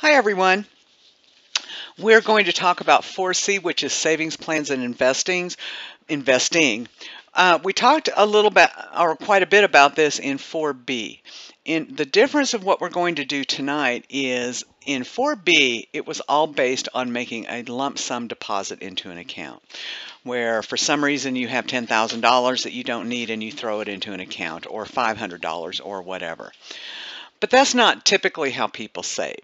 Hi everyone. We're going to talk about 4C, which is savings plans and investings, investing. Uh, we talked a little bit or quite a bit about this in 4B. In the difference of what we're going to do tonight is in 4B, it was all based on making a lump sum deposit into an account where for some reason you have $10,000 that you don't need and you throw it into an account or $500 or whatever. But that's not typically how people save.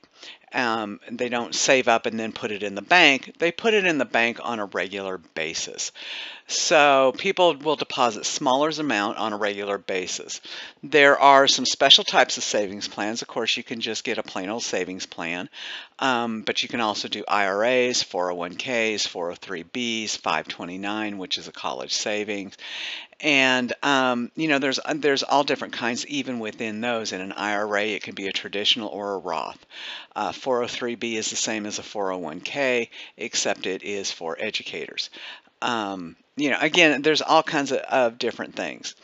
Um, they don't save up and then put it in the bank. They put it in the bank on a regular basis. So people will deposit smaller amount on a regular basis. There are some special types of savings plans. Of course, you can just get a plain old savings plan, um, but you can also do IRAs, 401ks, 403bs, 529, which is a college savings, and um, you know there's there's all different kinds even within those in an IRA it can be a traditional or a Roth uh, 403b is the same as a 401k except it is for educators um, you know again there's all kinds of, of, different things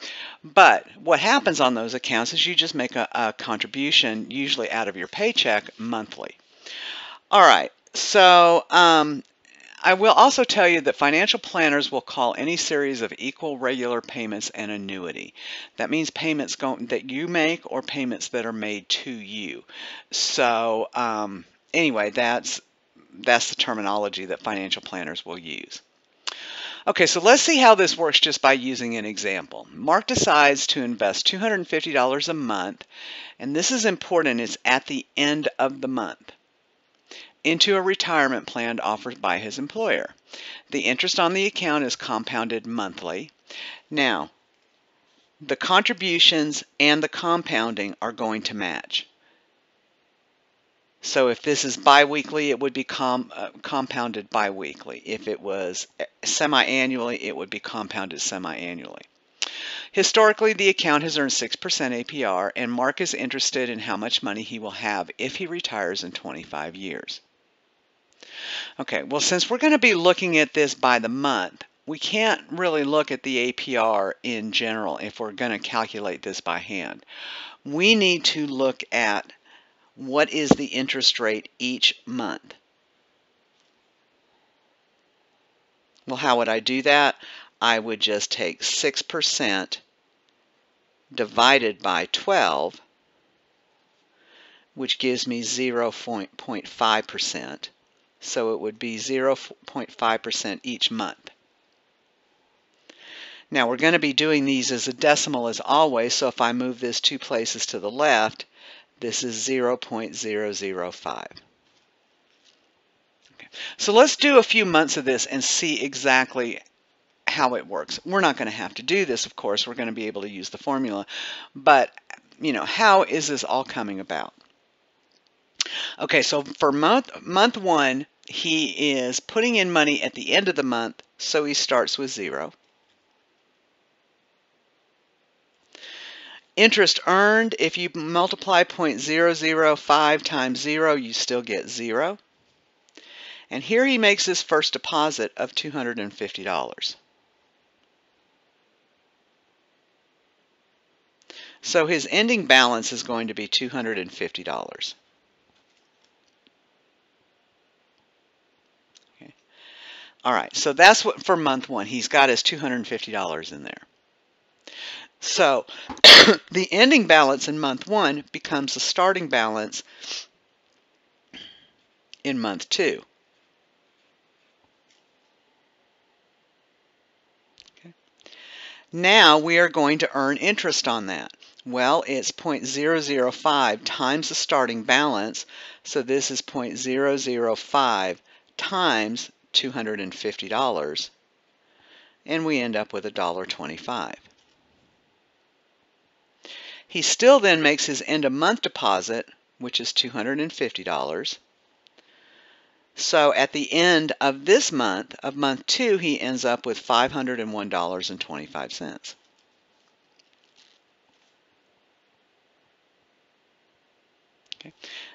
but what happens on those accounts is you just make a, a contribution usually out of your paycheck monthly all right so um, I will also tell you that financial planners will call any series of equal regular payments an annuity. That means payments go, that you make or payments that are made to you. So um, anyway, that's that's the terminology that financial planners will use. Okay, so let's see how this works just by using an example. Mark decides to invest $250 a month, and this is important, it's at the end of the month into a retirement plan offered by his employer. The interest on the account is compounded monthly. Now, the contributions and the compounding are going to match. So if this is biweekly, it would be com uh, compounded biweekly. If it was eh, semi-annually, it would be compounded semi-annually. Historically, the account has earned 6% APR, and Mark is interested in how much money he will have if he retires in 25 years. Okay, well, since we're going to be looking at this by the month, we can't really look at the APR in general if we're going to calculate this by hand. We need to look at what is the interest rate each month. Well, how would I do that? I would just take 6% divided by 12, which gives me 0.5% so it would be 0.5% each month. Now we're going to be doing these as a decimal as always, so if I move this two places to the left, this is 0.005. Okay. So let's do a few months of this and see exactly how it works. We're not going to have to do this, of course. We're going to be able to use the formula. But, you know, how is this all coming about? Okay, so for month month one, he is putting in money at the end of the month, so he starts with zero. Interest earned, if you multiply 0.005 times 0, you still get 0. And here he makes his first deposit of $250. So his ending balance is going to be $250. All right, so that's what for month one. He's got his $250 in there. So the ending balance in month one becomes the starting balance in month two. Okay. Now we are going to earn interest on that. Well, it's 0.005 times the starting balance, so this is 0.005 times $250 and we end up with $1.25. He still then makes his end of month deposit, which is $250. So at the end of this month, of month two, he ends up with $501.25. Okay.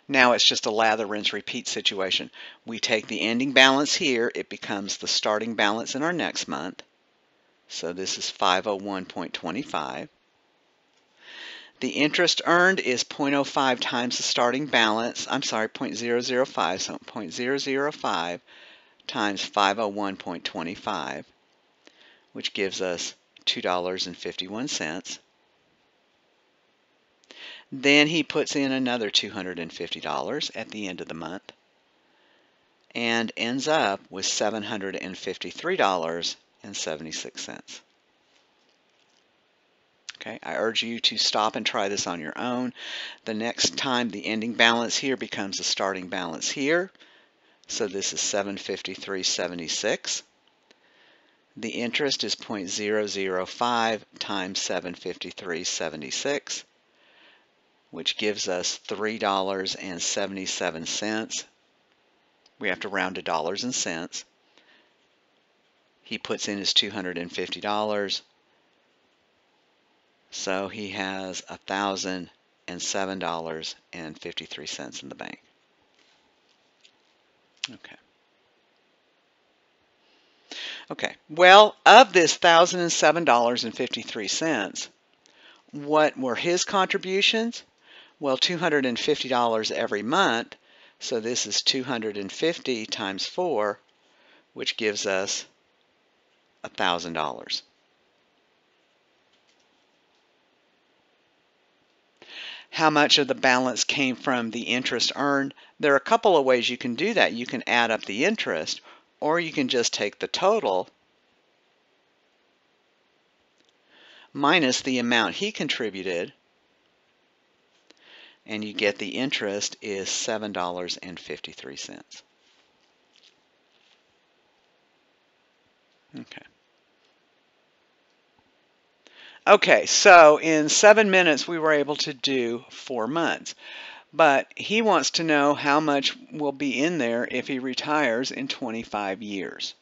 Now it's just a lather, rinse, repeat situation. We take the ending balance here. It becomes the starting balance in our next month. So this is 501.25. The interest earned is 0.05 times the starting balance. I'm sorry, 0.005, so 0.005 times 501.25, which gives us $2.51. Then he puts in another $250 at the end of the month and ends up with $753.76. Okay, I urge you to stop and try this on your own. The next time the ending balance here becomes the starting balance here. So this is 753.76. The interest is 0.005 times 753.76, which gives us $3.77. We have to round to dollars and cents. He puts in his $250. So he has $1,007.53 in the bank. Okay. Okay, well, of this $1,007.53, what were his contributions? Well, $250 every month, so this is 250 times 4, which gives us $1,000. How much of the balance came from the interest earned. There are a couple of ways you can do that. You can add up the interest, or you can just take the total minus the amount he contributed, and you get the interest is $7.53. Okay. Okay, so in seven minutes we were able to do four months. But he wants to know how much will be in there if he retires in 25 years.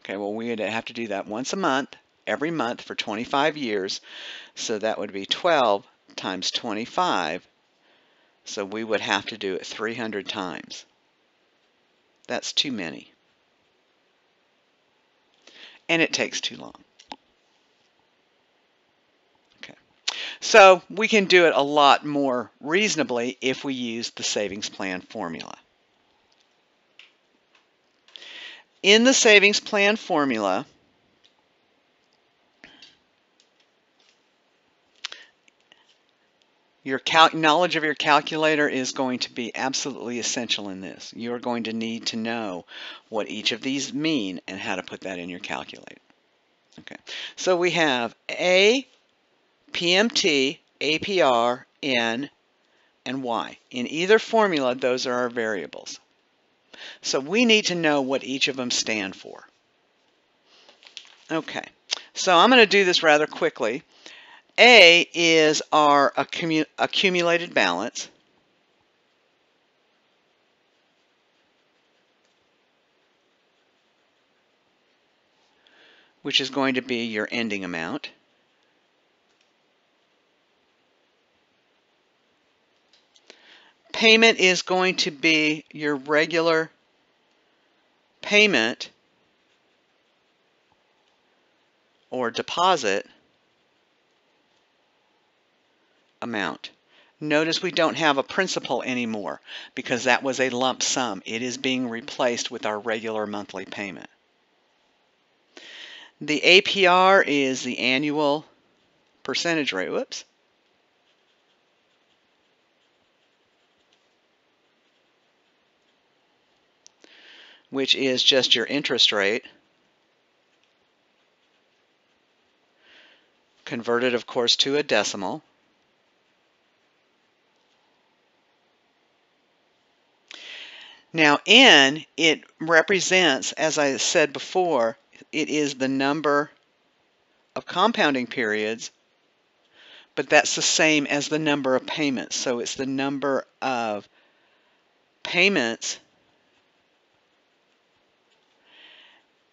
Okay, well we would have to do that once a month, every month for 25 years. So that would be 12 times 25. So we would have to do it 300 times. That's too many. And it takes too long. So we can do it a lot more reasonably if we use the savings plan formula. In the savings plan formula, Your knowledge of your calculator is going to be absolutely essential in this. You're going to need to know what each of these mean and how to put that in your calculator. Okay, so we have A PMT, APR, N, and Y. In either formula, those are our variables. So we need to know what each of them stand for. Okay, so I'm going to do this rather quickly. A is our accumulated balance. which is going to be your ending amount. Payment is going to be your regular payment or deposit amount. Notice we don't have a principal anymore because that was a lump sum. It is being replaced with our regular monthly payment. The APR is the annual percentage rate. Whoops. Which is just your interest rate. Converted, of course, to a decimal. Now, N, it represents, as I said before, it is the number of compounding periods, but that's the same as the number of payments. So it's the number of payments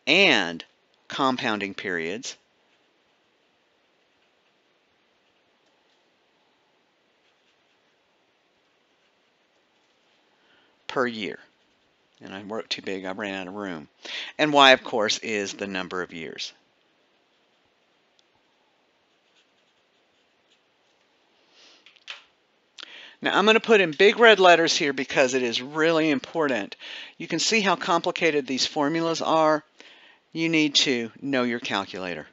and compounding periods. per year. And I wrote too big, I ran out of room. And y, of course, is the number of years. Now I'm going to put in big red letters here because it is really important. You can see how complicated these formulas are. You need to know your calculator.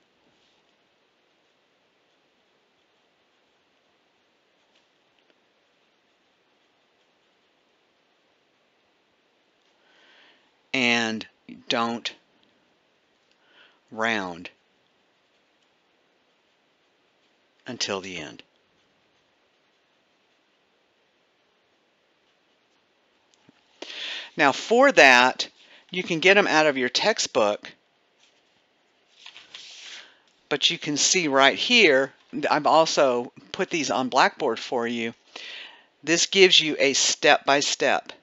And don't round until the end. Now for that, you can get them out of your textbook, but you can see right here, I've also put these on Blackboard for you. This gives you a step-by-step. -step.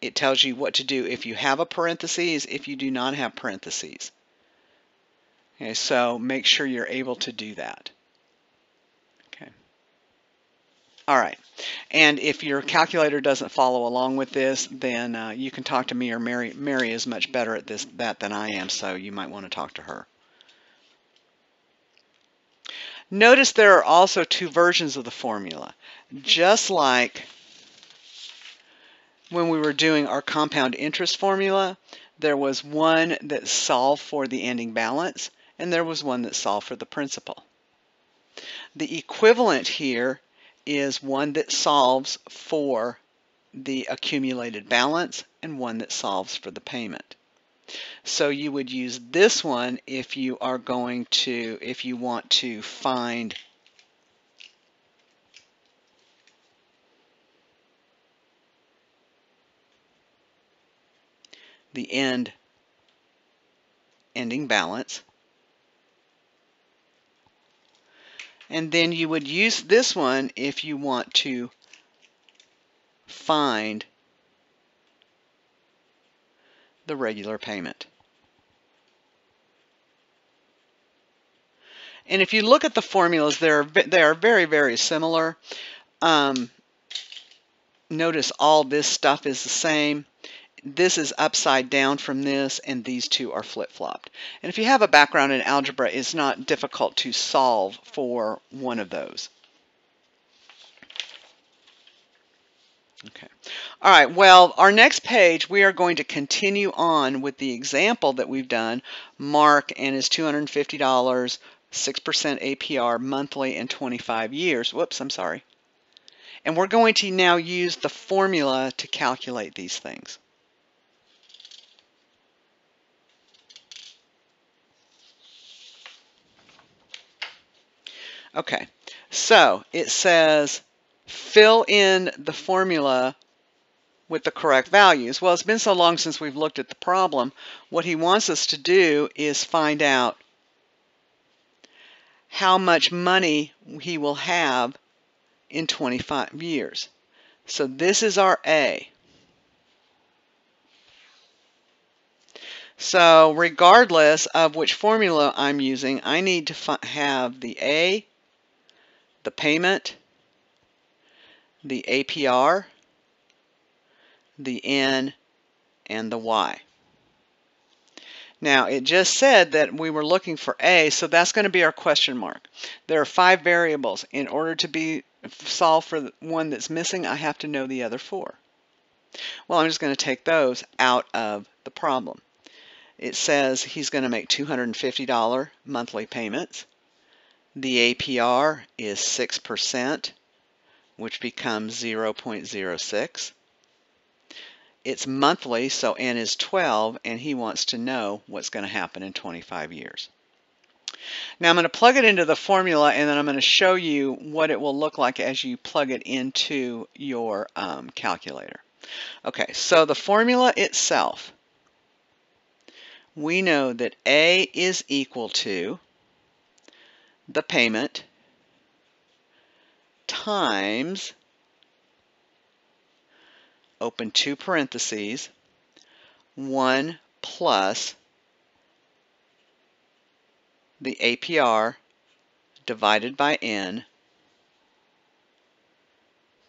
It tells you what to do if you have a parentheses, if you do not have parentheses. Okay, so make sure you're able to do that. Okay. All right. And if your calculator doesn't follow along with this, then uh, you can talk to me or Mary. Mary is much better at this that than I am, so you might want to talk to her. Notice there are also two versions of the formula. Mm-hmm. Just like when we were doing our compound interest formula, there was one that solved for the ending balance, and there was one that solved for the principal. The equivalent here is one that solves for the accumulated balance and one that solves for the payment. So you would use this one if you are going to, if you want to find the end ending balance. And then you would use this one if you want to find the regular payment. And if you look at the formulas, they're, they are very, very similar. Um, notice all this stuff is the same this is upside down from this, and these two are flip-flopped. And if you have a background in algebra, it's not difficult to solve for one of those. Okay. All right, well, our next page, we are going to continue on with the example that we've done. Mark and his $250, 6% APR monthly in 25 years. Whoops, I'm sorry. And we're going to now use the formula to calculate these things. Okay, so it says fill in the formula with the correct values. Well, it's been so long since we've looked at the problem. What he wants us to do is find out how much money he will have in 25 years. So this is our A. So regardless of which formula I'm using, I need to have the A the payment, the APR, the N, and the Y. Now, it just said that we were looking for A, so that's going to be our question mark. There are five variables. In order to be solve for one that's missing, I have to know the other four. Well, I'm just going to take those out of the problem. It says he's going to make $250 monthly payments. The APR is 6%, which becomes 0.06. It's monthly, so N is 12, and he wants to know what's going to happen in 25 years. Now I'm going to plug it into the formula, and then I'm going to show you what it will look like as you plug it into your um, calculator. Okay, so the formula itself, we know that A is equal to the payment times open two parentheses 1 plus the APR divided by n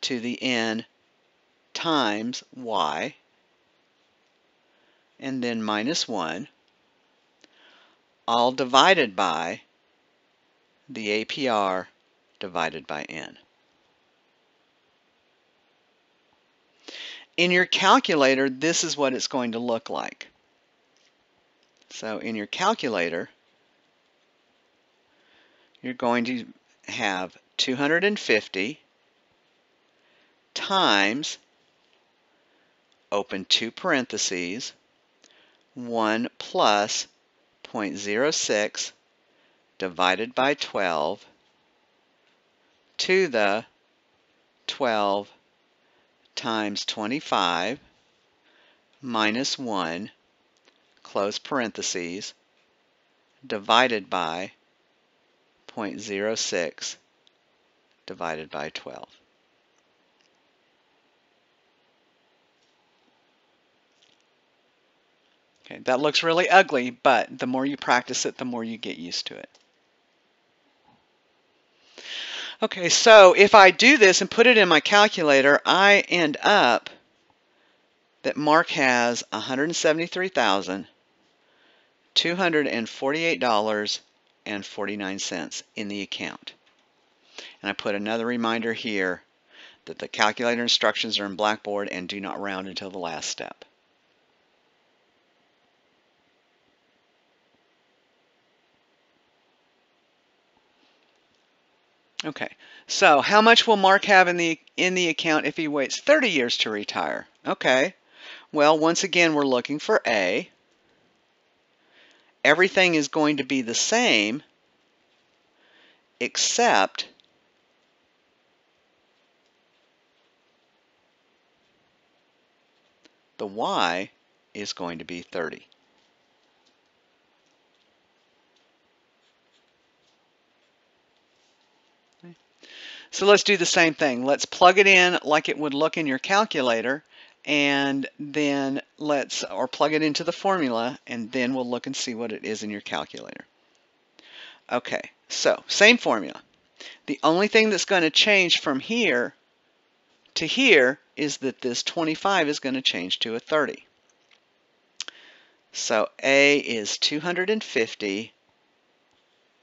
to the n times y and then minus 1 all divided by the APR divided by N. In your calculator, this is what it's going to look like. So in your calculator, you're going to have 250 times, open two parentheses, 1 plus 0.06 divided by 12 to the 12 times 25 minus 1 close parentheses divided by 0.06 divided by 12. Okay, that looks really ugly, but the more you practice it, the more you get used to it. Okay, so if I do this and put it in my calculator, I end up that Mark has $173,248.49 in the account. And I put another reminder here that the calculator instructions are in Blackboard and do not round until the last step. Okay, so how much will Mark have in the in the account if he waits 30 years to retire? Okay, well, once again, we're looking for A. Everything is going to be the same except the Y is going to be 30. So let's do the same thing. Let's plug it in like it would look in your calculator and then let's, or plug it into the formula and then we'll look and see what it is in your calculator. Okay, so same formula. The only thing that's going to change from here to here is that this 25 is going to change to a 30. So A is 250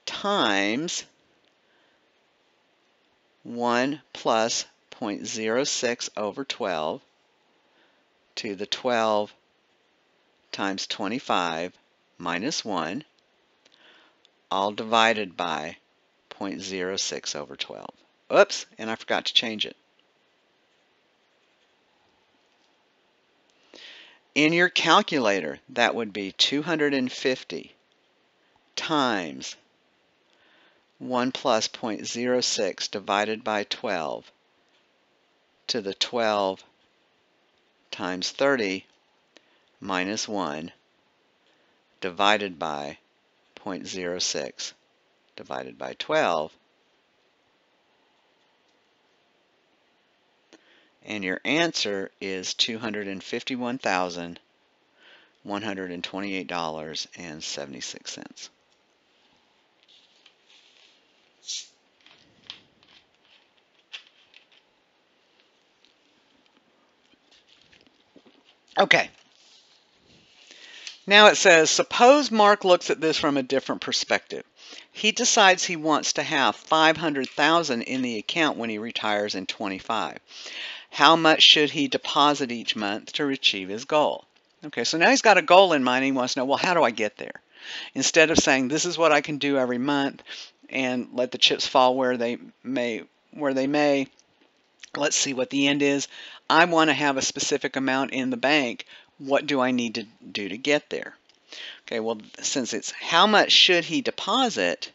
times 1 plus 0.06 over 12 to the 12 times 25 minus 1, all divided by 0.06 over 12. Oops, and I forgot to change it. In your calculator, that would be 250 times 1 plus 0.06 divided by 12 to the 12 times 30 minus 1 divided by 0.06 divided by 12 and your answer is $251,128.76. Okay. Now it says, suppose Mark looks at this from a different perspective. He decides he wants to have 500,000 in the account when he retires in 25. How much should he deposit each month to achieve his goal? Okay, so now he's got a goal in mind. he wants to know, well, how do I get there? Instead of saying, this is what I can do every month and let the chips fall where they may, where they may, let's see what the end is. I want to have a specific amount in the bank. What do I need to do to get there? Okay, well, since it's how much should he deposit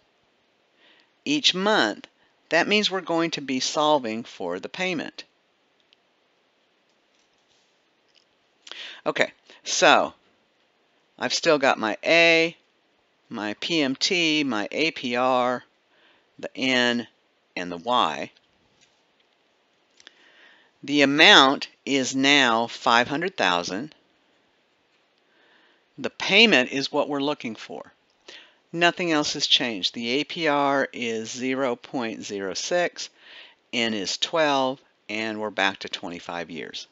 each month, that means we're going to be solving for the payment. Okay, so I've still got my A, my PMT, my APR, the N, and the Y. The amount is now 500,000. The payment is what we're looking for. Nothing else has changed. The APR is 0.06, N is 12, and we're back to 25 years.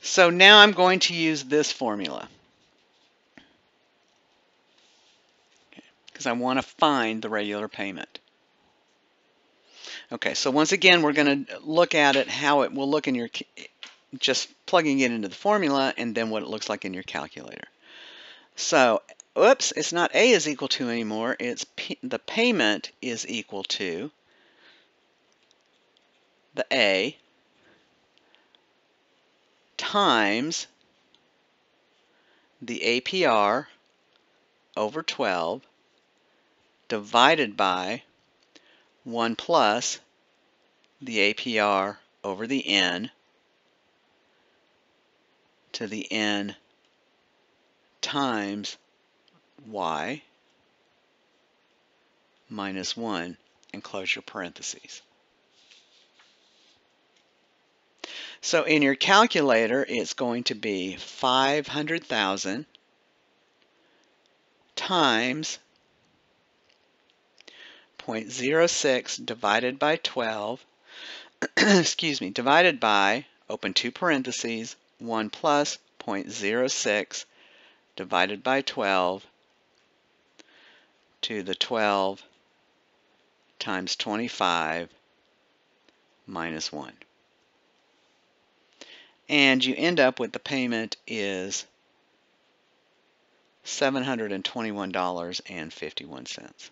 So now I'm going to use this formula. Because okay. I want to find the regular payment. Okay, so once again, we're going to look at it, how it will look in your, just plugging it into the formula, and then what it looks like in your calculator. So, oops, it's not A is equal to anymore, it's P, the payment is equal to the A times the APR over 12 divided by 1 plus the APR over the N to the N times Y minus 1 and close your parentheses. So in your calculator, it's going to be 500,000 times 0.06 divided by 12, excuse me, divided by, open two parentheses, 1 plus 0.06 divided by 12 to the 12 times 25 minus 1 and you end up with the payment is $721.51.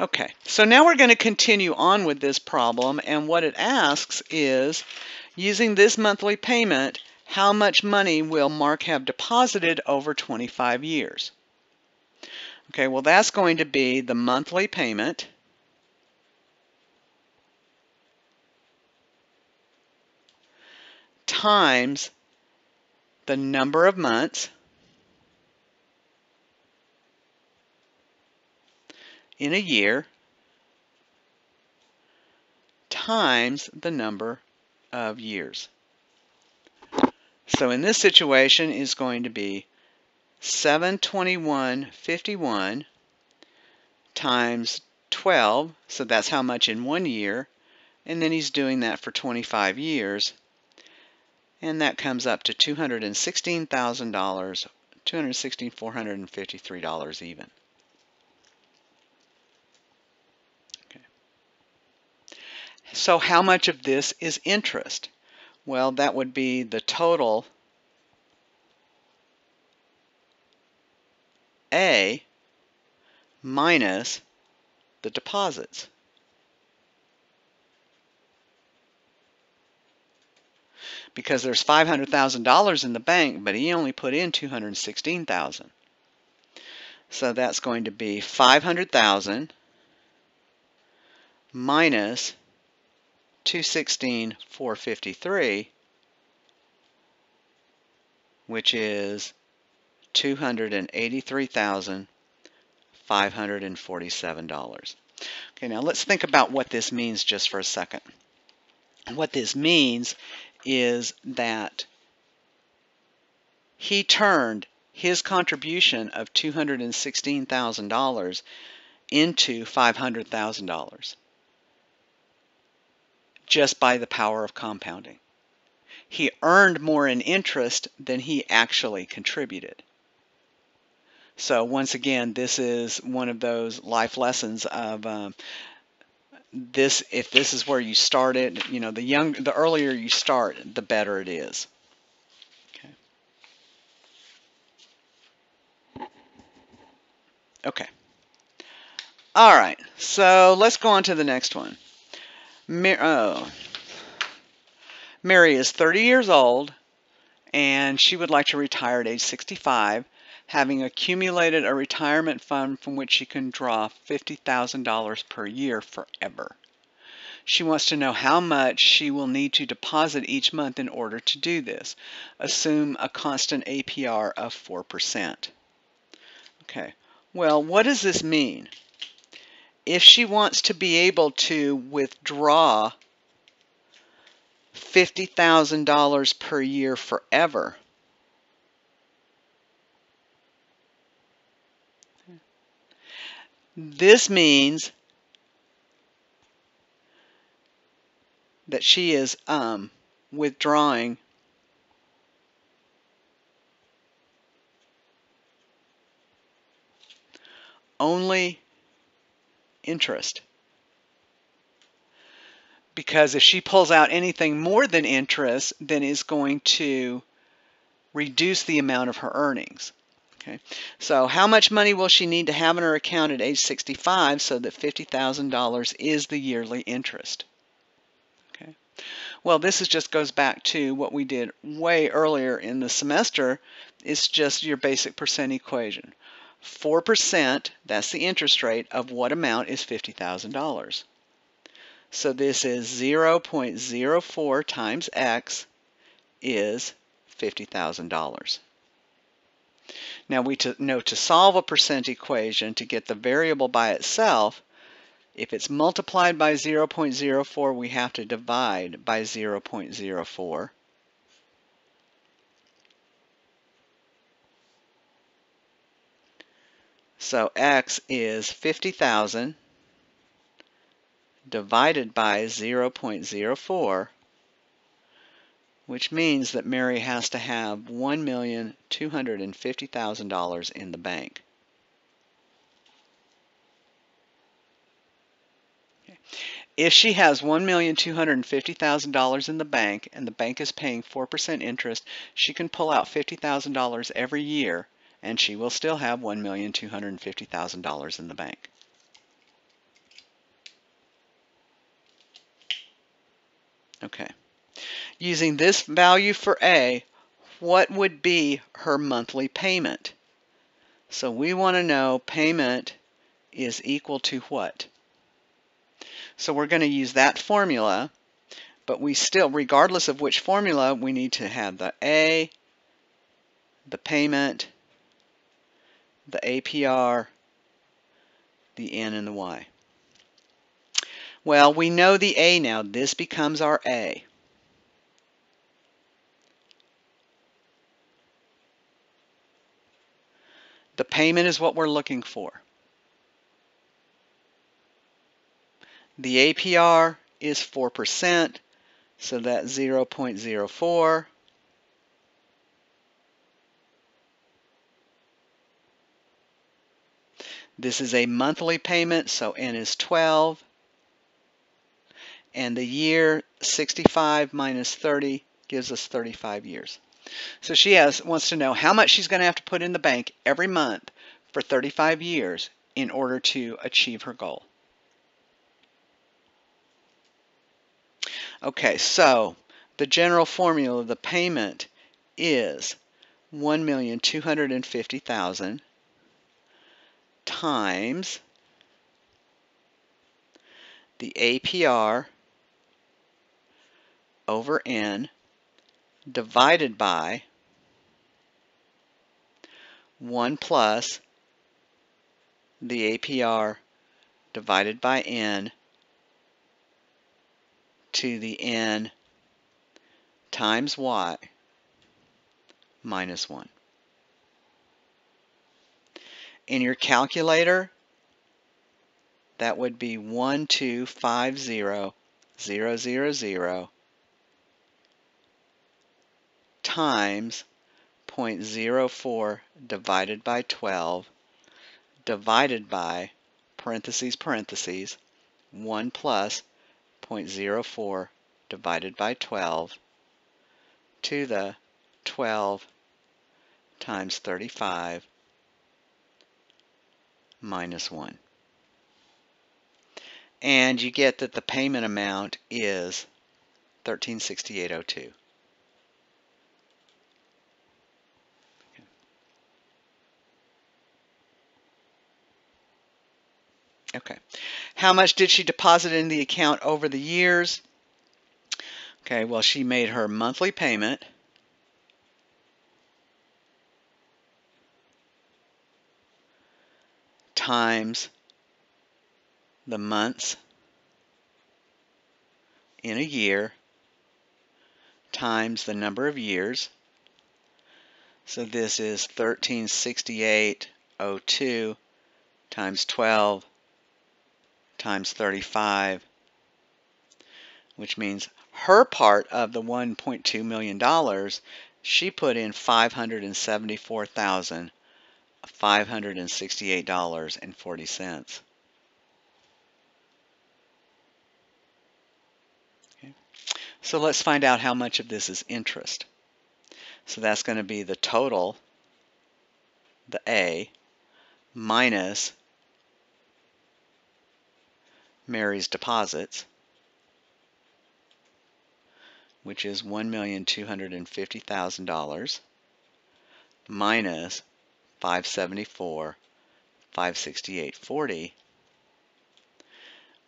Okay, so now we're going to continue on with this problem, and what it asks is, using this monthly payment, how much money will Mark have deposited over 25 years? Okay, well that's going to be the monthly payment times the number of months in a year times the number of years. So in this situation is going to be 721.51 times 12, so that's how much in one year, and then he's doing that for 25 years, and that comes up to $216,000, $216,453 even. So how much of this is interest? Well, that would be the total A minus the deposits. Because there's $500,000 in the bank, but he only put in 216,000. So that's going to be 500,000 minus 216,453, which is $283,547. Okay, now let's think about what this means just for a second. What this means is that he turned his contribution of $216,000 into $500,000 just by the power of compounding. He earned more in interest than he actually contributed. So once again, this is one of those life lessons of um, this. If this is where you started, you know, the young, the earlier you start, the better it is. Okay. Okay. All right. So let's go on to the next one. Mar oh. Mary is 30 years old and she would like to retire at age 65 having accumulated a retirement fund from which she can draw $50,000 per year forever. She wants to know how much she will need to deposit each month in order to do this. Assume a constant APR of 4%. Okay, well, what does this mean? if she wants to be able to withdraw $50,000 per year forever, This means that she is um, withdrawing only interest. Because if she pulls out anything more than interest, then it's going to reduce the amount of her earnings. Okay, so how much money will she need to have in her account at age 65 so that $50,000 is the yearly interest? Okay, well, this is just goes back to what we did way earlier in the semester. It's just your basic percent equation. 4%, that's the interest rate, of what amount is $50,000. So this is 0.04 times x is $50,000. Now we to know to solve a percent equation to get the variable by itself, if it's multiplied by 0.04, we have to divide by 0.04. So x is 50,000 divided by 0.04 which means that Mary has to have $1,250,000 in the bank. If she has $1,250,000 in the bank and the bank is paying 4% interest, she can pull out $50,000 every year and she will still have $1,250,000 in the bank. Okay. Using this value for A, what would be her monthly payment? So we want to know payment is equal to what? So we're going to use that formula, but we still, regardless of which formula, we need to have the A, the payment, the APR, the N, and the Y. Well, we know the A now. This becomes our A. The payment is what we're looking for. The APR is 4%, so that's 0.04. This is a monthly payment, so N is 12. And the year 65 minus 30 gives us 35 years. So she has wants to know how much she's going to have to put in the bank every month for 35 years in order to achieve her goal. Okay, so the general formula of the payment is 1,250,000 times the APR over N divided by 1 plus the APR divided by N to the N times Y minus 1. In your calculator, that would be 1250000 times 0.04 divided by 12 divided by parentheses parentheses 1 plus 0.04 divided by 12 to the 12 times 35 minus 1. And you get that the payment amount is 1368.02. Okay. How much did she deposit in the account over the years? Okay, well, she made her monthly payment. Times the months in a year times the number of years. So this is 1368.02 times 12 times 35, which means her part of the $1.2 million, she put in 574,000 $568.40. Okay. So let's find out how much of this is interest. So that's going to be the total, the A, minus Mary's deposits, which is $1,250,000 minus 574 568.40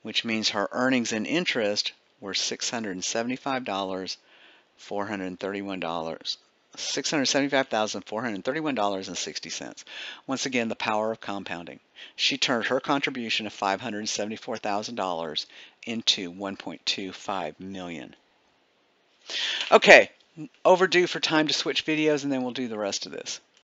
which means her earnings and interest were $675 $431 $675,431.60. Once again, the power of compounding. She turned her contribution of $574,000 into 1.25 million. Okay, overdue for time to switch videos and then we'll do the rest of this.